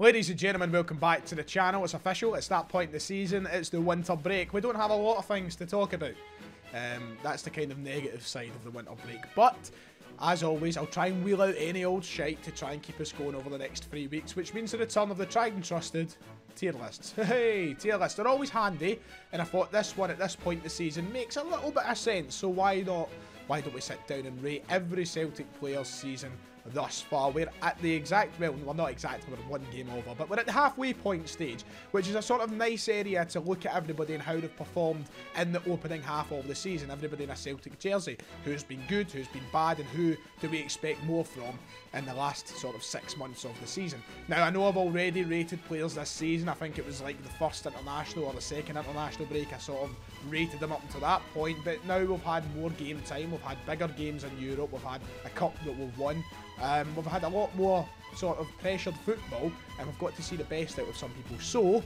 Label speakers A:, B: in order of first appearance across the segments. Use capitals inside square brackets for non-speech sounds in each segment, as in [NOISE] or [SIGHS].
A: Ladies and gentlemen, welcome back to the channel. It's official. It's that point in the season. It's the winter break. We don't have a lot of things to talk about. Um, that's the kind of negative side of the winter break. But, as always, I'll try and wheel out any old shite to try and keep us going over the next three weeks, which means the return of the tried and trusted tier lists. [LAUGHS] Hey, tier lists. They're always handy, and I thought this one at this point in the season makes a little bit of sense, so why not? Why don't we sit down and rate every Celtic player's season thus far. We're at the exact, well, not exactly, we're one game over, but we're at the halfway point stage, which is a sort of nice area to look at everybody and how they've performed in the opening half of the season. Everybody in a Celtic jersey, who's been good, who's been bad, and who do we expect more from in the last sort of six months of the season. Now, I know I've already rated players this season. I think it was like the first international or the second international break. I sort of rated them up until that point, but now we've had more game time. We've had bigger games in Europe. We've had a cup that we've won. Um, we've had a lot more sort of pressured football, and we've got to see the best out of some people. So,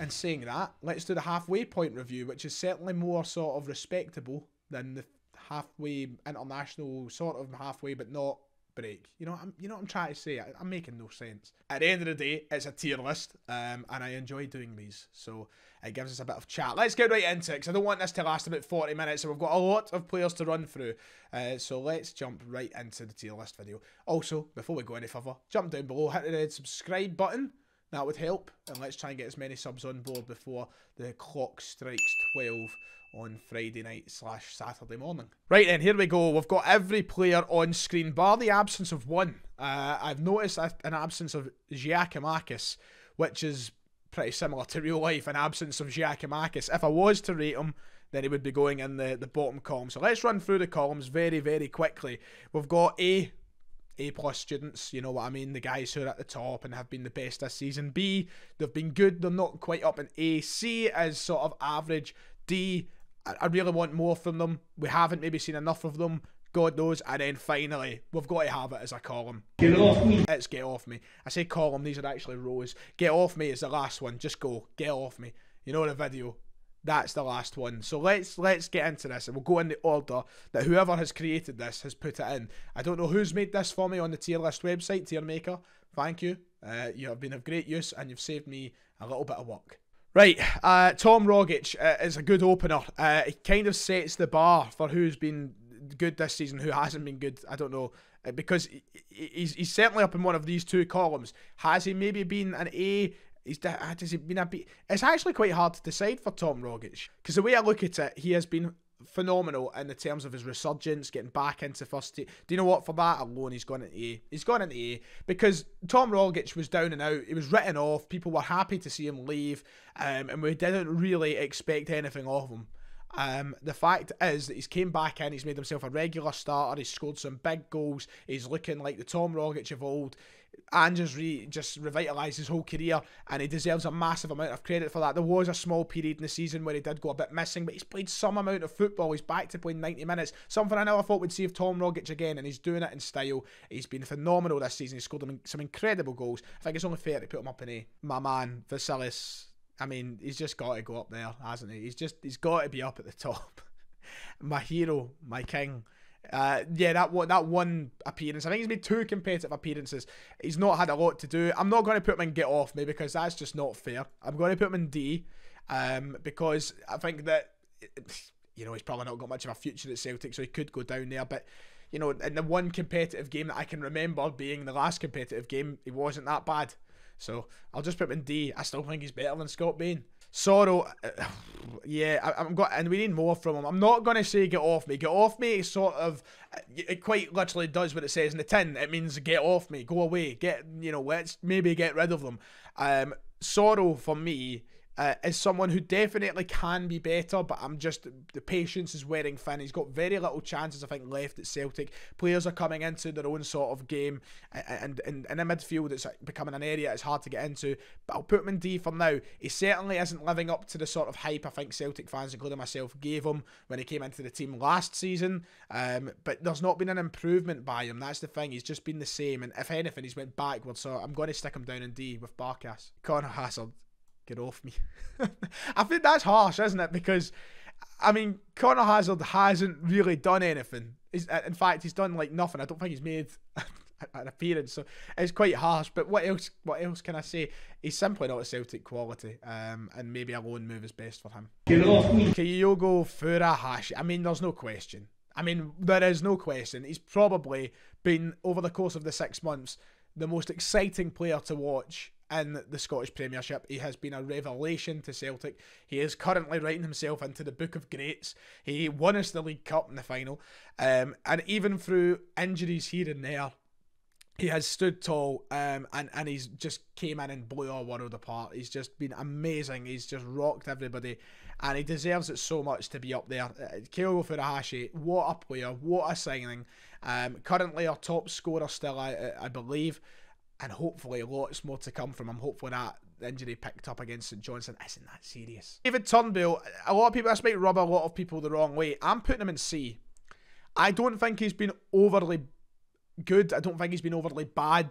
A: in saying that, let's do the halfway point review, which is certainly more sort of respectable than the halfway international, sort of halfway, but not break. You know, I'm, you know what I'm trying to say. I, am making no sense. At the end of the day, it's a tier list, um, and I enjoy doing these, so it gives us a bit of chat. Let's get right into it, because I don't want this to last about 40 minutes, so we've got a lot of players to run through. Uh, so let's jump right into the tier list video. Also, before we go any further, jump down below, hit the red subscribe button. That would help, and let's try and get as many subs on board before the clock strikes 12 on Friday night slash Saturday morning. Right then, here we go. We've got every player on screen, bar the absence of one. Uh, I've noticed an absence of Giakoumakis, which is pretty similar to real life, an absence of Giakoumakis. If I was to rate him, then he would be going in the, the bottom column. So let's run through the columns very, very quickly. We've got A, a plus students, you know what I mean? The guys who are at the top and have been the best this season. B, they've been good, they're not quite up in A. C is sort of average. D, I really want more from them. We haven't maybe seen enough of them. God knows. And then finally, we've got to have it as a column.
B: Get off me.
A: It's get off me. I say column, these are actually rows. Get off me is the last one. Just go. Get off me. You know the video. That's the last one. So let's let's get into this and we'll go in the order that whoever has created this has put it in. I don't know who's made this for me on the tier list website, tier maker. Thank you. Uh, you have been of great use and you've saved me a little bit of work. Right, uh, Tom Rogic uh, is a good opener. Uh, kind of sets the bar for who's been good this season, who hasn't been good. I don't know uh, because he's he's certainly up in one of these two columns. Has he maybe been an A? He's has he been a B? It's actually quite hard to decide for Tom Rogic because the way I look at it, he has been phenomenal in the terms of his resurgence, getting back into first team. Do you know what? For that alone, he's gone into A. He's gone into A because Tom Rogic was down and out. He was written off. People were happy to see him leave, um, and we didn't really expect anything of him. Um, the fact is that he's came back in, he's made himself a regular starter, he's scored some big goals, he's looking like the Tom Rogic of old, and just re, just revitalised his whole career, and he deserves a massive amount of credit for that. There was a small period in the season where he did go a bit missing, but he's played some amount of football. He's back to playing 90 minutes, something I never thought we'd see of Tom Rogic again, and he's doing it in style. He's been phenomenal this season. He's scored some incredible goals. I think it's only fair to put him up in A. My man, Vasilis I mean, he's just got to go up there, hasn't he? He's just he's got to be up at the [LAUGHS] top. my hero, my king. Uh, yeah, that one, that one appearance. I think he's made two competitive appearances. He's not had a lot to do. I'm not going to put him in get off me because that's just not fair. I'm going to put him in D, um, because I think that [SIGHS] you know he's probably not got much of a future at Celtic, so he could go down there. But you know, in the one competitive game that I can remember being the last competitive game, he wasn't that bad. So I'll just put him in D. I still think he's better than Scott Bain. Soro, uh, [SIGHS] yeah, I, am got, and we need more from him. I'm not gonna say get off me. Get off me is sort of, it quite literally does what it says in the tin. It means get off me, go away, get, you know, let's maybe get rid of them. Um, Soro for me uh, is someone who definitely can be better, but I'm just the patience is wearing thin. He's got very little chances, I think, left at Celtic. Players are coming into their own sort of game, and in a midfield, it's becoming an area it's hard to get into. But I'll put him in D for now. He certainly isn't living up to the sort of hype I think Celtic fans, including myself, gave him when he came into the team last season. Um, but there's not been an improvement by him. That's the thing. He's just been the same, and if anything, he's went backwards. So I'm going to stick him down in D with Barkas. Conor Hazard get off me. [LAUGHS] I think that's harsh, isn't it? Because, I mean, Conor Hazard hasn't really done anything. He's, uh, in fact, he's done like nothing. I don't think he's made [LAUGHS] an appearance. So it's quite harsh. But what else? What else can I say? He's simply not a Celtic quality, um, and maybe a loan move is best for him. Get off me, Kyogo Furuhashi. I mean, there's no question. I mean, there is no question. He's probably been over the course of the six months the most exciting player to watch in the Scottish Premiership. He has been a revelation to Celtic. He is currently writing himself into the Book of Greats. He won us the League Cup in the final. Um, and even through injuries here and there, he has stood tall um, and, and he's just came in and blew our world apart. He's just been amazing. He's just rocked everybody and he deserves it so much to be up there. Uh, Kyogo Furuhashi, what a player, what a signing. Um, currently our top scorer still, I, I believe, and hopefully a lots more to come from him. Hopefully that injury picked up against St Johnstone isn't that serious. David Turnbull, a lot of people, this might rub a lot of people the wrong way. I'm putting him in C. I don't think he's been overly good. I don't think he's been overly bad.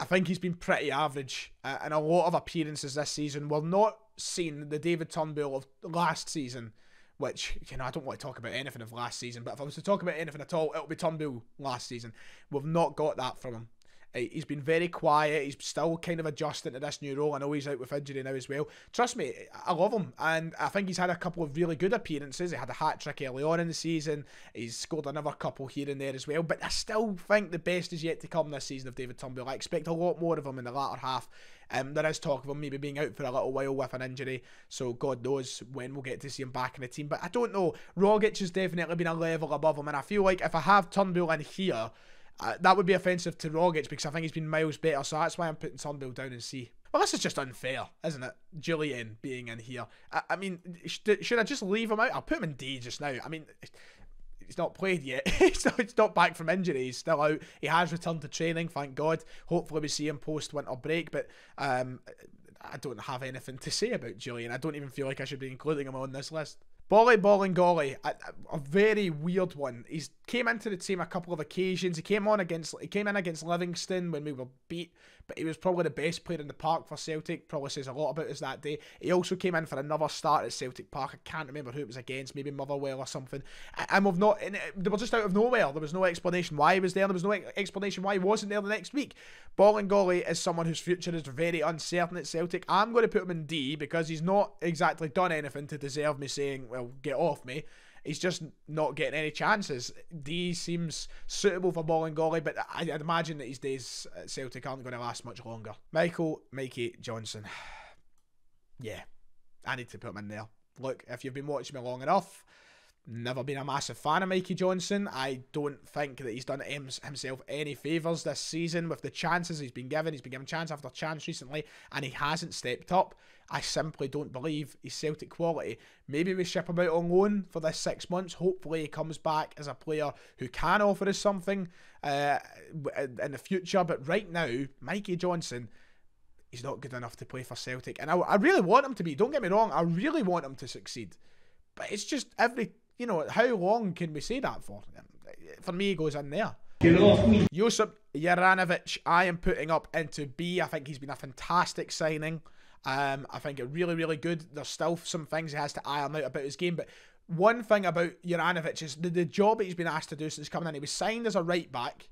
A: I think he's been pretty average, uh, and a lot of appearances this season We're not seeing the David Turnbull of last season, which, you know, I don't want to talk about anything of last season, but if I was to talk about anything at all, it'll be Turnbull last season. We've not got that from him. He's been very quiet. He's still kind of adjusting to this new role. I know he's out with injury now as well. Trust me, I love him. And I think he's had a couple of really good appearances. He had a hat trick early on in the season. He's scored another couple here and there as well. But I still think the best is yet to come this season of David Turnbull. I expect a lot more of him in the latter half. Um, there is talk of him maybe being out for a little while with an injury, so God knows when we'll get to see him back in the team. But I don't know. Rogic has definitely been a level above him, and I feel like if I have Turnbull in here, uh, that would be offensive to Rogic because I think he's been miles better. So that's why I'm putting Turnbull down in C. Well, this is just unfair, isn't it? Julian being in here. I, I mean, should, should I just leave him out? I'll put him in D just now. I mean, he's not played yet. [LAUGHS] he's, not, he's not back from injury. He's still out. He has returned to training, thank God. Hopefully, we see him post winter break. But um, I don't have anything to say about Julian. I don't even feel like I should be including him on this list. Bolly Bolingoli, a, a very weird one. He's came into the team a couple of occasions. He came on against he came in against Livingston when we were beat, but he was probably the best player in the park for Celtic. Probably says a lot about us that day. He also came in for another start at Celtic Park. I can't remember who it was against, maybe Motherwell or something. And we've not. And uh, they were just out of nowhere. There was no explanation why he was there. There was no explanation why he wasn't there the next week. Bolingoli is someone whose future is very uncertain at Celtic. I'm going to put him in D because he's not exactly done anything to deserve me saying, "Well, get off me." He's just not getting any chances. D seems suitable for Bolingoli, but I'd imagine that his days at Celtic aren't going to last much longer. Michael Mikey Johnson. [SIGHS] yeah, I need to put him in there. Look, if you've been watching me long enough, Never been a massive fan of Mikey Johnson. I don't think that he's done himself any favours this season with the chances he's been given. He's been given chance after chance recently, and he hasn't stepped up. I simply don't believe he's Celtic quality. Maybe we ship him out on loan for this six months. Hopefully, he comes back as a player who can offer us something uh, in the future. But right now, Mikey Johnson, he's not good enough to play for Celtic. And I, I, really want him to be. Don't get me wrong, I really want him to succeed. But it's just every you know, how long can we say that for? For me, he goes in there. Josip Juranovic, I am putting up into B. I think he's been a fantastic signing. Um, I think it really, really good. There's still some things he has to iron out about his game, but one thing about Juranovic is the, the job he's been asked to do since coming in. He was signed as a right back.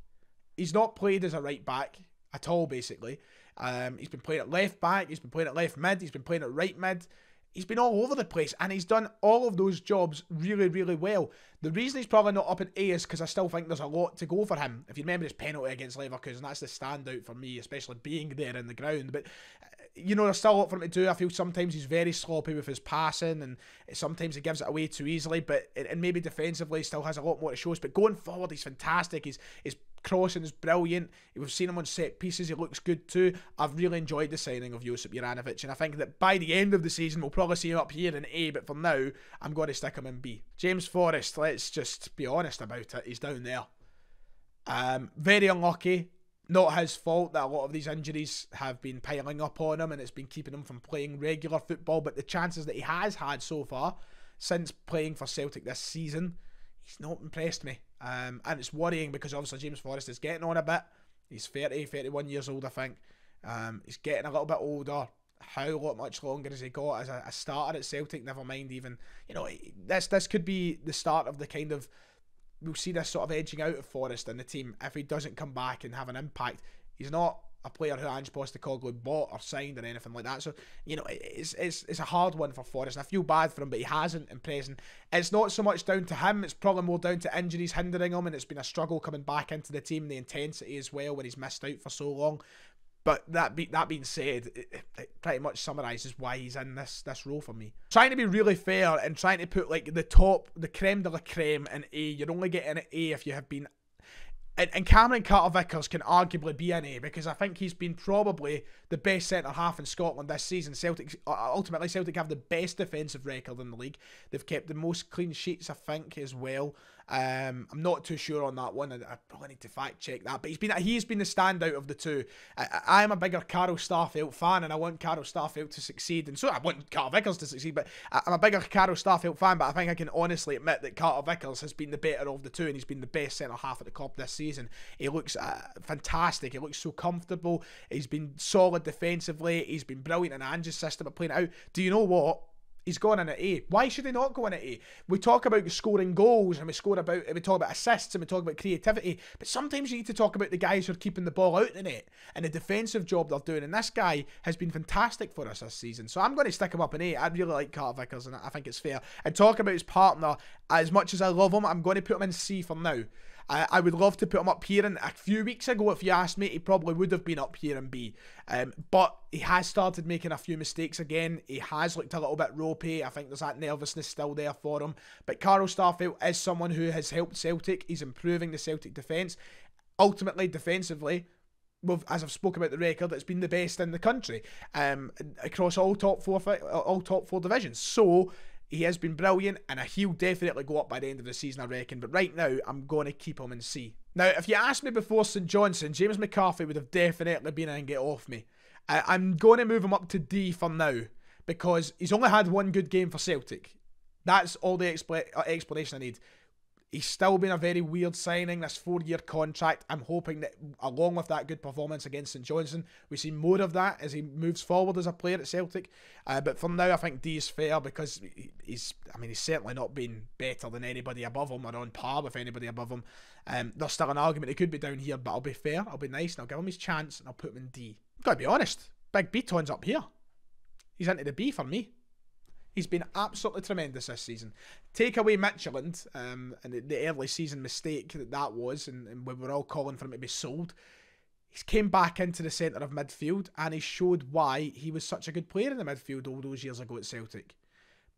A: He's not played as a right back at all, basically. Um, he's been playing at left back. He's been playing at left mid. He's been playing at right mid he's been all over the place and he's done all of those jobs really, really well. The reason he's probably not up in A is because I still think there's a lot to go for him. If you remember his penalty against Leverkusen, that's the standout for me, especially being there in the ground. But you know, there's still a lot for him to do. I feel sometimes he's very sloppy with his passing, and sometimes he gives it away too easily. But and maybe defensively, he still has a lot more to show us. But going forward, he's fantastic. He's he's crossing is brilliant. We've seen him on set pieces. He looks good too. I've really enjoyed the signing of Josip Juranovic, and I think that by the end of the season, we'll probably see him up here in A, but for now, I'm going to stick him in B. James Forrest, let's just be honest about it. He's down there. Um, very unlucky. Not his fault that a lot of these injuries have been piling up on him and it's been keeping him from playing regular football, but the chances that he has had so far since playing for Celtic this season, he's not impressed me. Um, and it's worrying because obviously James Forrest is getting on a bit. He's 30, 31 years old, I think. Um, he's getting a little bit older. How much longer has he got as a, a starter at Celtic? Never mind, even you know this. This could be the start of the kind of we'll see this sort of edging out of Forrest in the team if he doesn't come back and have an impact. He's not a player who Ange Postecoglou bought or signed or anything like that. So you know, it's it's it's a hard one for Forrest. I feel bad for him, but he hasn't impressed. And it's not so much down to him; it's probably more down to injuries hindering him, and it's been a struggle coming back into the team, the intensity as well, when he's missed out for so long. But that be, that being said, it, it pretty much summarises why he's in this this role for me. Trying to be really fair and trying to put like the top, the creme de la creme in A. You're only getting an A if you have been and, and Cameron Carter Vickers can arguably be an A because I think he's been probably the best centre half in Scotland this season. Celtic ultimately Celtic have the best defensive record in the league. They've kept the most clean sheets, I think, as well. Um, I'm not too sure on that one. I, I, probably need to fact check that. But he's been he's been the standout of the two. I, am a bigger Carl Starfelt fan, and I want Carl Starfelt to succeed, and so I want Carl Vickers to succeed. But I'm a bigger Carl Starfelt fan. But I think I can honestly admit that Carter Vickers has been the better of the two, and he's been the best centre half at the club this season. He looks uh, fantastic. He looks so comfortable. He's been solid defensively. He's been brilliant in Ange's system at playing out. Do you know what? he's gone in at A. Why should he not go in at A? We talk about scoring goals and we score about we talk about assists and we talk about creativity, but sometimes you need to talk about the guys who are keeping the ball out in net and the defensive job they're doing. And this guy has been fantastic for us this season. So I'm going to stick him up in A. I really like Carter Vickers and I think it's fair. And talk about his partner, as much as I love him, I'm going to put him in C for now. I, I would love to put him up here. And a few weeks ago, if you asked me, he probably would have been up here in B. Um, but he has started making a few mistakes again. He has looked a little bit ropey. I think there's that nervousness still there for him. But Carl Starfelt is someone who has helped Celtic. He's improving the Celtic defence. Ultimately, defensively, as I've spoken about the record, it's been the best in the country um, across all top four all top four divisions. So he has been brilliant, and he'll definitely go up by the end of the season, I reckon. But right now, I'm going to keep him in C. Now, if you asked me before St Johnstone, James McCarthy would have definitely been in and get off me. I, am going to move him up to D for now because he's only had one good game for Celtic. That's all the expl- uh, explanation I need. He's still been a very weird signing, this four year contract. I'm hoping that, along with that good performance against St Johnstone, we see more of that as he moves forward as a player at Celtic. Uh, but for now, I think D is fair because he's, I mean, he's certainly not been better than anybody above him or on par with anybody above him. Um, there's still an argument he could be down here, but I'll be fair, I'll be nice, and I'll give him his chance, and I'll put him in D. I've got to be honest, Big Bitton's up here. He's into the B for me. He's been absolutely tremendous this season. Take away Midtjylland um, and the, the, early season mistake that that was, and, and we were all calling for him to be sold. He's came back into the centre of midfield and he showed why he was such a good player in the midfield all those years ago at Celtic.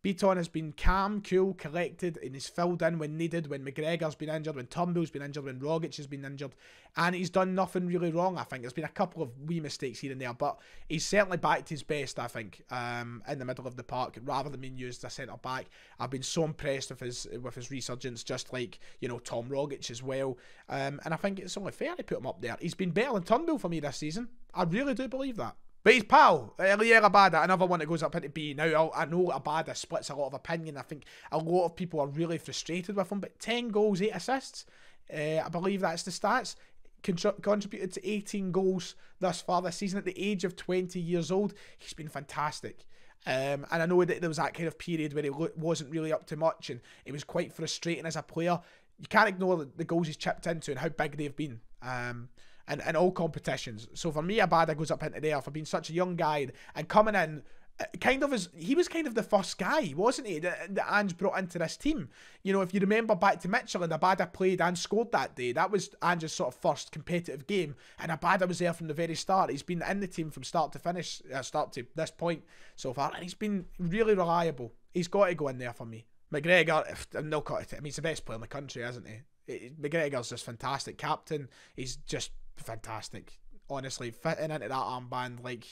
A: Bitton has been calm, cool, collected, and he's filled in when needed, when McGregor's been injured, when Turnbull's been injured, when Rogic has been injured, and he's done nothing really wrong, I think. There's been a couple of wee mistakes here and there, but he's certainly back to his best, I think, um, in the middle of the park, rather than being used as a centre back. I've been so impressed with his with his resurgence, just like, you know, Tom Rogic as well. Um, and I think it's only fair to put him up there. He's been better than Turnbull for me this season. I really do believe that. But his pal, Liel Abada, another one that goes up into B. Now, I know Abada splits a lot of opinion. I think a lot of people are really frustrated with him, but 10 goals, 8 assists. Uh, I believe that's the stats. Contri- contributed to 18 goals thus far this season at the age of 20 years old. He's been fantastic. Um, and I know that there was that kind of period where he lo- wasn't really up to much and it was quite frustrating as a player. You can't ignore the, the goals he's chipped into and how big they've been. Um, in, in all competitions. So for me, Abada goes up into there for being such a young guy and coming in uh, kind of as he was kind of the first guy, wasn't he? That, that Ange brought into this team. You know, if you remember back to Midtjylland, Abada played and scored that day. That was Ange's sort of first competitive game, and Abada was there from the very start. He's been in the team from start to finish, uh, start to this point so far, and he's been really reliable. He's got to go in there for me. McGregor, I'm no, I mean, he's the best player in the country, isn't he? McGregor's just fantastic captain. He's just fantastic. Honestly, fitting into that armband like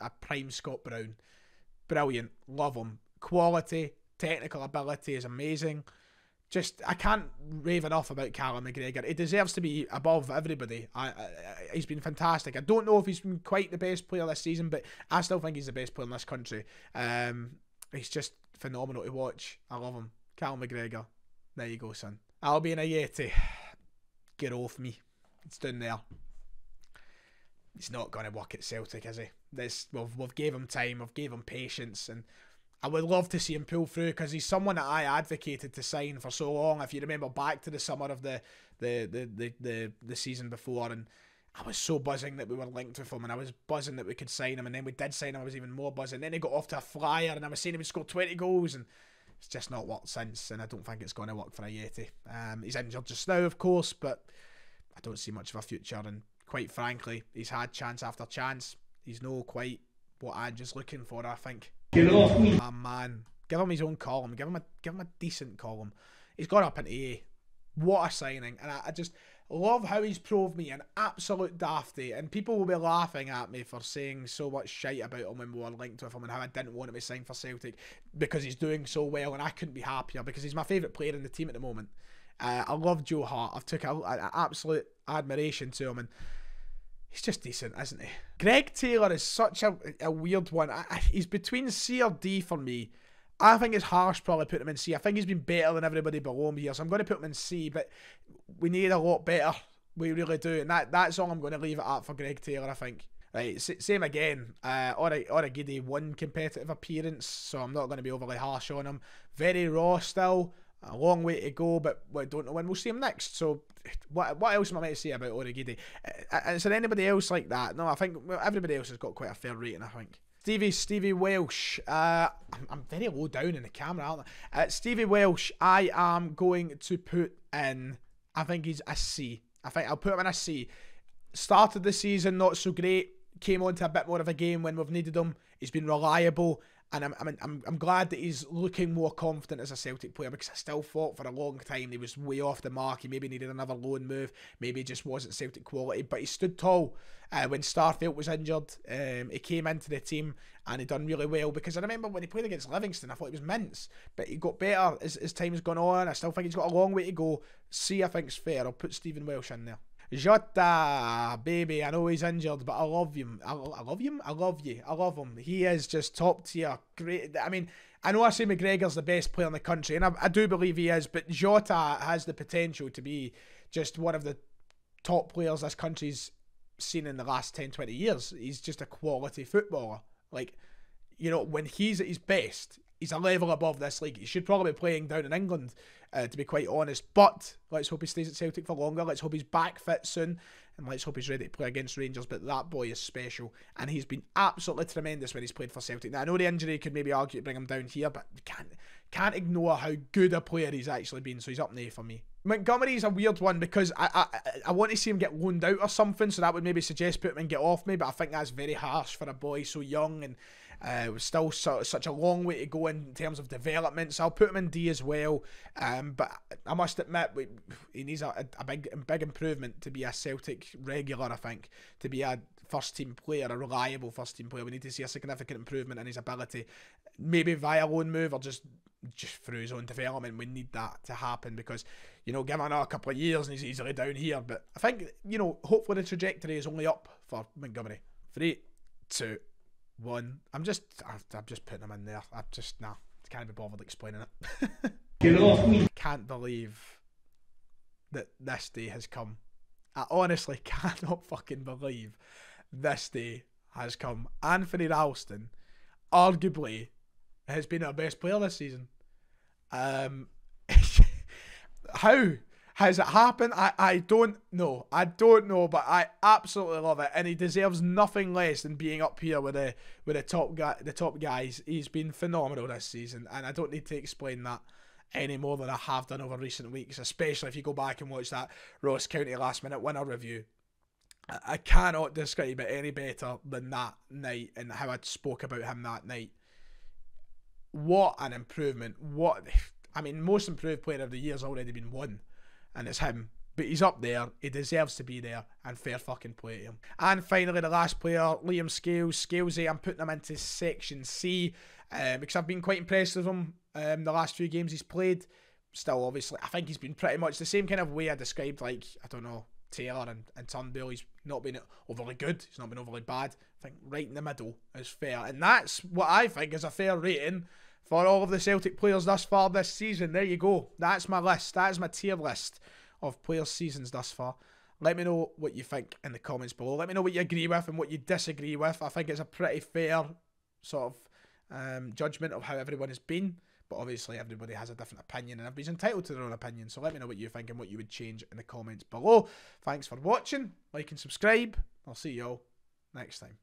A: a prime Scott Brown. Brilliant. Love him. Quality, technical ability is amazing. Just, I can't rave enough about Callum McGregor. He deserves to be above everybody. I, I, he's been fantastic. I don't know if he's been quite the best player this season, but I still think he's the best player in this country. Um, he's just phenomenal to watch. I love him. Callum McGregor. There you go, son. Albian Ajeti. Get off me. It's down there. He's not going to work at Celtic, is he? This we've we've gave him time, we've gave him patience, and I would love to see him pull through because he's someone that I advocated to sign for so long. If you remember back to the summer of the the the the the, the season before, and I was so buzzing that we were linked with him, and I was buzzing that we could sign him, and then we did sign him. I was even more buzzing. Then he got off to a flyer, and I was saying he would score twenty goals, and it's just not worked since, and I don't think it's going to work for Ajeti. Um, he's injured just now, of course, but I don't see much of a future, and quite frankly, he's had chance after chance. He's no quite what I'm just looking for. I think. Get off me, man. Give him his own column. Give him a give him a decent column. He's gone up into A. What a signing! And I, I just love how he's proved me an absolute dafty. And people will be laughing at me for saying so much shite about him when we were linked with him and how I didn't want him to sign for Celtic because he's doing so well. And I couldn't be happier because he's my favourite player in the team at the moment. Uh, I love Joe Hart. I've took an absolute admiration to him and he's just decent, isn't he? Greg Taylor is such a, a weird one. I, I, he's between C or D for me. I think it's harsh probably put him in C. I think he's been better than everybody below me here, so I'm going to put him in C. But we need a lot better. We really do, and that that's all I'm going to leave it at for Greg Taylor. I think. Right, same again. Uh, Giddy one competitive appearance, so I'm not going to be overly harsh on him. Very raw still, a long way to go, but we don't know when we'll see him next. So, what what else am I meant to say about Urhoghide? Uh, is there anybody else like that? No, I think everybody else has got quite a fair rating. I think. Stevie Stevie Welsh. Uh, I'm, I'm very low down in the camera, aren't I? Uh, Stevie Welsh. I am going to put in. I think he's a C. I think I'll put him in a C. Started the season not so great. Came on to a bit more of a game when we've needed him. He's been reliable and I'm, I'm, I'm, I'm glad that he's looking more confident as a Celtic player because I still thought for a long time he was way off the mark. He maybe needed another loan move, maybe he just wasn't Celtic quality, but he stood tall uh, when Starfelt was injured. Um, he came into the team and he done really well because I remember when he played against Livingston, I thought he was mince, but he got better as, as time has gone on. I still think he's got a long way to go. C, I think's fair. I'll put Stephen Welsh in there. Jota, baby, I know he's injured, but I love him. I, I love him. I love you. I love him. He is just top tier. Great. I mean, I know I say McGregor's the best player in the country, and I, I do believe he is, but Jota has the potential to be just one of the top players this country's seen in the last 10, 20 years. He's just a quality footballer. Like, you know, when he's at his best, he's a level above this league. He should probably be playing down in England, uh, to be quite honest. But let's hope he stays at Celtic for longer. Let's hope he's back fit soon. And let's hope he's ready to play against Rangers. But that boy is special. And he's been absolutely tremendous when he's played for Celtic. Now, I know the injury could maybe argue to bring him down here, but can't, can't ignore how good a player he's actually been. So he's up there for me. Montgomery's a weird one because I, I I want to see him get loaned out or something, so that would maybe suggest put him and get off me, but I think that's very harsh for a boy so young and uh, still so, such a long way to go in terms of development, so I'll put him in D as well. Um, but I must admit, we, he needs a, a big big improvement to be a Celtic regular. I think to be a first team player, a reliable first team player. We need to see a significant improvement in his ability, maybe via loan move or just just through his own development. We need that to happen because you know, give him another couple of years and he's easily down here. But I think you know, hopefully the trajectory is only up for Montgomery. Three, two, one. I'm just, I'm just putting them in there. I just nah, can't be bothered explaining it. Get off me! Can't believe that this day has come. I honestly [LAUGHS] cannot fucking believe this day has come. Anthony Ralston, arguably, has been our best player this season. Um, [LAUGHS] how? Has it happened? I, I don't know. I don't know, but I absolutely love it, and he deserves nothing less than being up here with the with the top guy, the top guys. He's been phenomenal this season, and I don't need to explain that any more than I have done over recent weeks. Especially if you go back and watch that Ross County last minute winner review. I, I cannot describe it any better than that night and how I spoke about him that night. What an improvement! What I mean, most improved player of the year has already been won and it's him. But he's up there. He deserves to be there, and fair fucking play to him. And finally, the last player, Liam Scales. Scalesy, I'm putting him into Section C um, because I've been quite impressed with him um, the last few games he's played. Still, obviously, I think he's been pretty much the same kind of way I described, like, I don't know, Taylor and, and Turnbull. He's not been overly good. He's not been overly bad. I think right in the middle is fair. And that's what I think is a fair rating for all of the Celtic players thus far this season. There you go. That's my list. That is my tier list of players' seasons thus far. Let me know what you think in the comments below. Let me know what you agree with and what you disagree with. I think it's a pretty fair sort of um, judgment of how everyone has been. But obviously, everybody has a different opinion, and everybody's entitled to their own opinion. So let me know what you think and what you would change in the comments below. Thanks for watching. Like and subscribe. I'll see you all next time.